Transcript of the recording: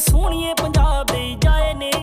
ਸੋਹਣੀਏ Punjab